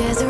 Just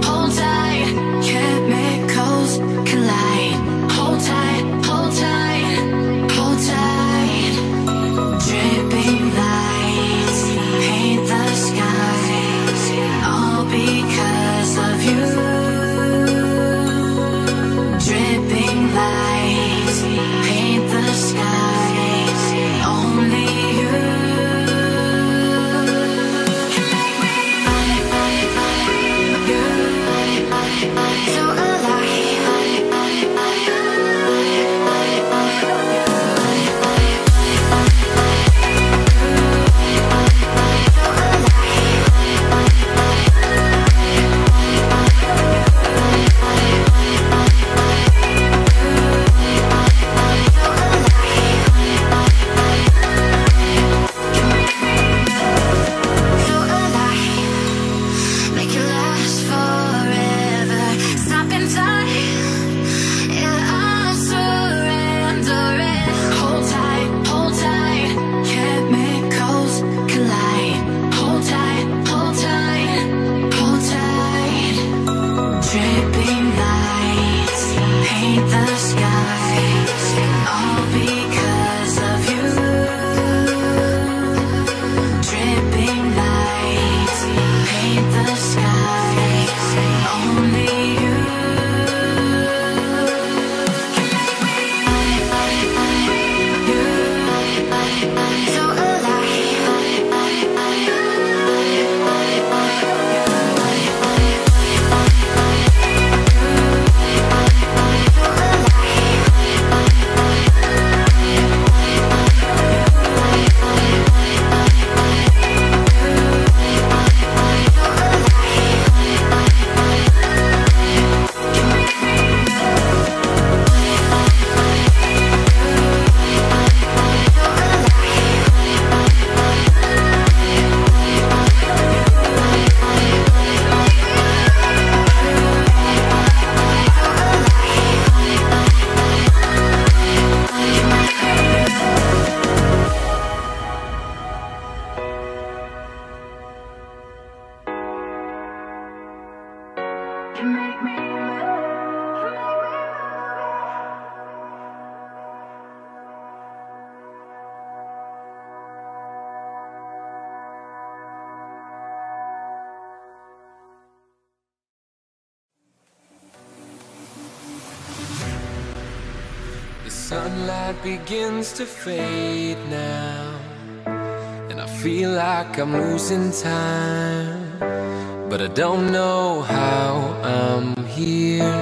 sunlight begins to fade now And I feel like I'm losing time but I don't know how I'm here.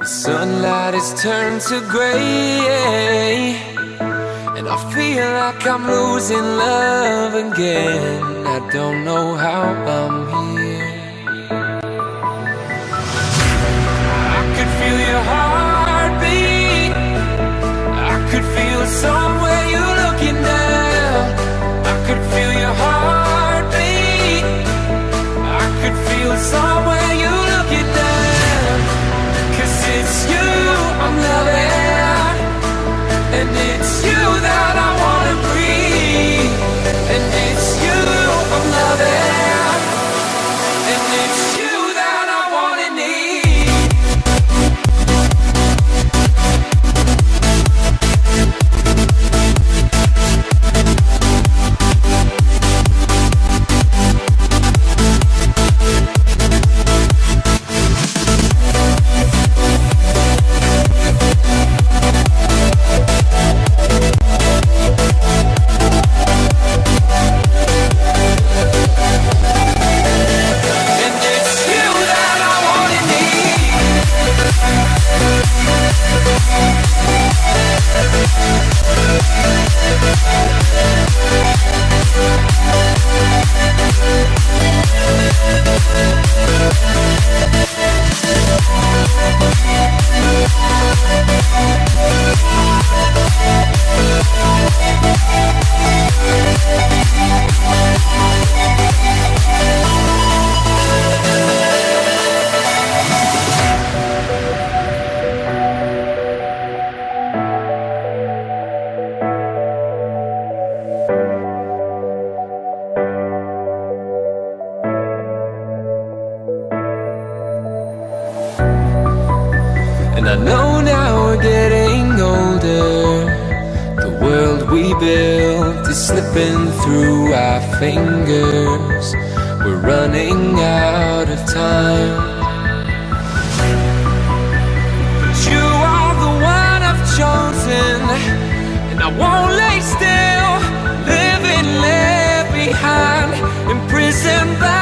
The sunlight has turned to gray, and I feel like I'm losing love again. I don't know how I'm here. I could feel your heartbeat. I could feel somewhere you're looking down. I could feel could built is slipping through our fingers. We're running out of time. But you are the one I've chosen, and I won't lay still, living left behind, imprisoned by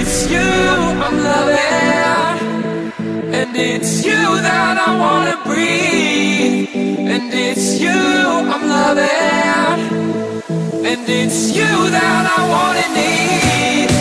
it's you I'm loving. And it's you that I wanna breathe. And it's you I'm loving. And it's you that I wanna need.